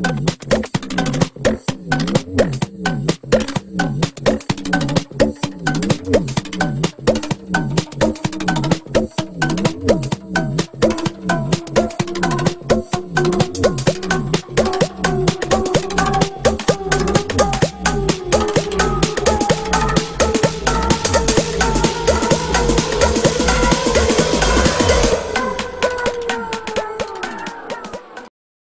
Música